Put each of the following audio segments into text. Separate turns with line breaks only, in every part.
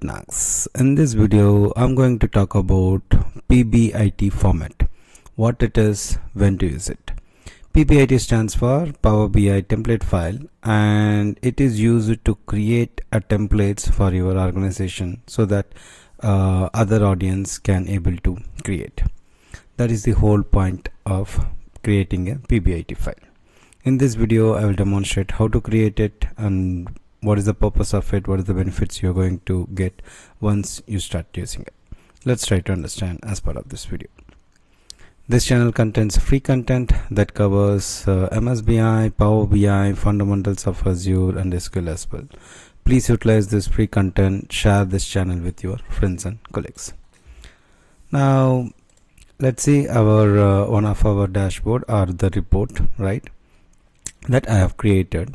In this video, I'm going to talk about PBIT format, what it is, when to use it. PBIT stands for Power BI template file and it is used to create a templates for your organization so that uh, other audience can able to create. That is the whole point of creating a PBIT file. In this video, I will demonstrate how to create it and what is the purpose of it what are the benefits you're going to get once you start using it let's try to understand as part of this video this channel contains free content that covers uh, MSBI, Power BI, fundamentals of Azure and SQL as well. Please utilize this free content, share this channel with your friends and colleagues. Now, let's see our uh, one of our dashboard or the report, right, that I have created.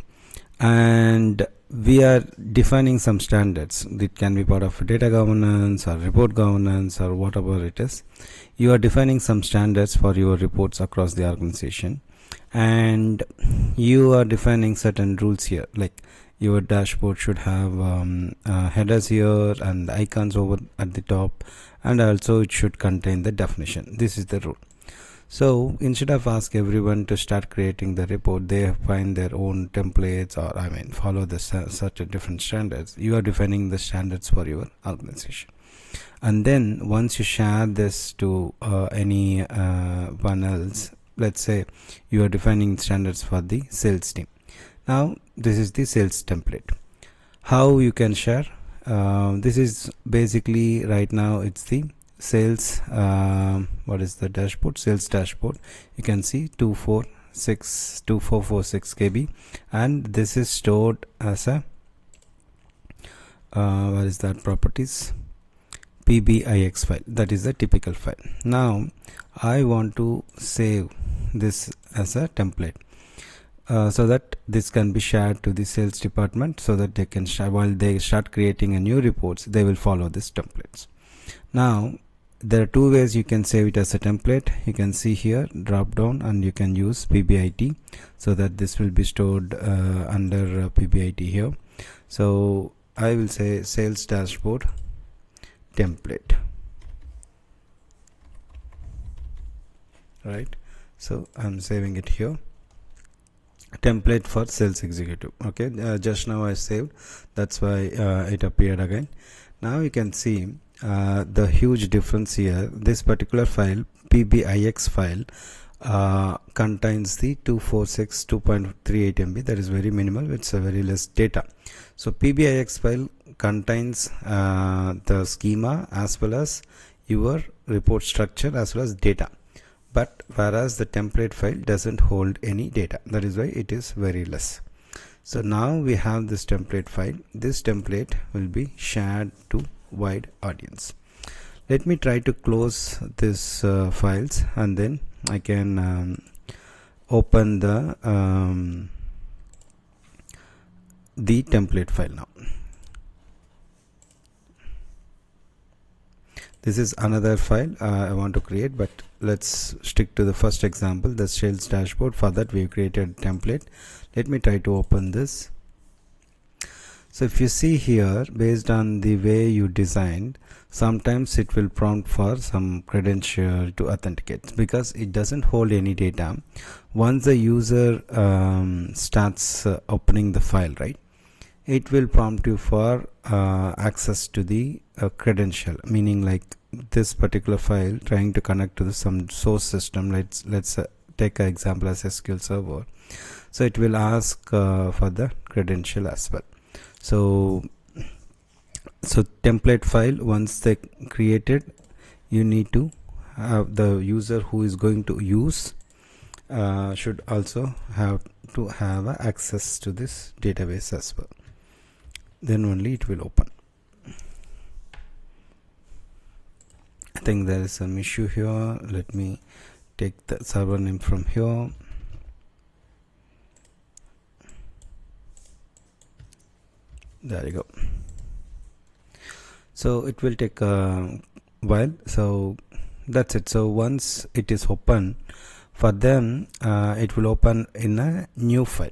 And we are defining some standards. It can be part of data governance or report governance or whatever it is. You are defining some standards for your reports across the organization. And you are defining certain rules here. Like your dashboard should have um, uh, headers here and icons over at the top. And also it should contain the definition. This is the rule so instead of ask everyone to start creating the report they find their own templates or i mean follow the such a different standards. You are defining the standards for your organization. And then once you share this to uh, any uh, one else let's say you are defining standards for the sales team. Now this is the sales template. How you can share? Uh, this is basically right now it's the sales um, what is the dashboard? Sales dashboard. You can see 246 2446 kb and this is stored as a uh, what is that properties? Pbix file. That is the typical file. Now i want to save this as a template uh, so that this can be shared to the sales department so that they can while they start creating a new reports they will follow this templates. Now there are two ways you can save it as a template. You can see here drop down and you can use pbit so that this will be stored uh, under uh, pbit here. So i will say sales dashboard template. Right? So i'm saving it here. Template for sales executive. Okay? Uh, just now i saved. That's why uh, it appeared again. Now you can see uh, the huge difference here this particular file pbix file uh, contains the 246 2.38 MB that is very minimal it's a very less data. So pbix file contains uh, the schema as well as your report structure as well as data. But whereas the template file doesn't hold any data that is why it is very less. So now we have this template file. This template will be shared to wide audience. Let me try to close this uh, files and then I can um, open the um, the template file now. This is another file uh, I want to create but let's stick to the first example the sales dashboard. For that we've created template. Let me try to open this so if you see here based on the way you designed sometimes it will prompt for some credential to authenticate because it doesn't hold any data. Once the user um, starts uh, opening the file right it will prompt you for uh, access to the uh, credential. Meaning like this particular file trying to connect to the, some source system. Let's let's uh, take an example as SQL server. So it will ask uh, for the credential as well so so template file once they created you need to have the user who is going to use uh, should also have to have access to this database as well. Then only it will open. I think there is some issue here. Let me take the server name from here there you go. So it will take a while. So that's it. So once it is open for them uh, it will open in a new file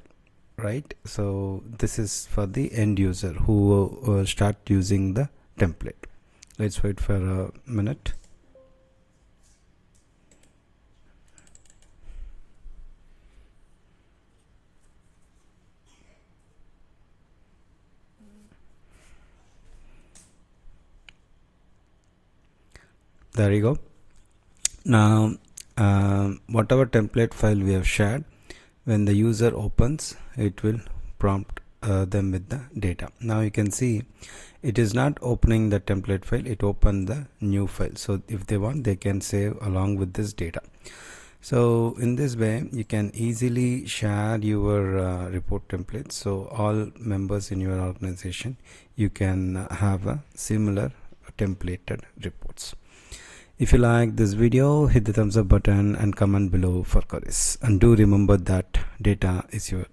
right? So this is for the end user who will start using the template. Let's wait for a minute there you go. Now uh, whatever template file we have shared when the user opens it will prompt uh, them with the data. Now you can see it is not opening the template file it opened the new file. So if they want they can save along with this data. So in this way you can easily share your uh, report templates. So all members in your organization you can have a similar templated reports if you like this video, hit the thumbs up button and comment below for queries. And do remember that data is your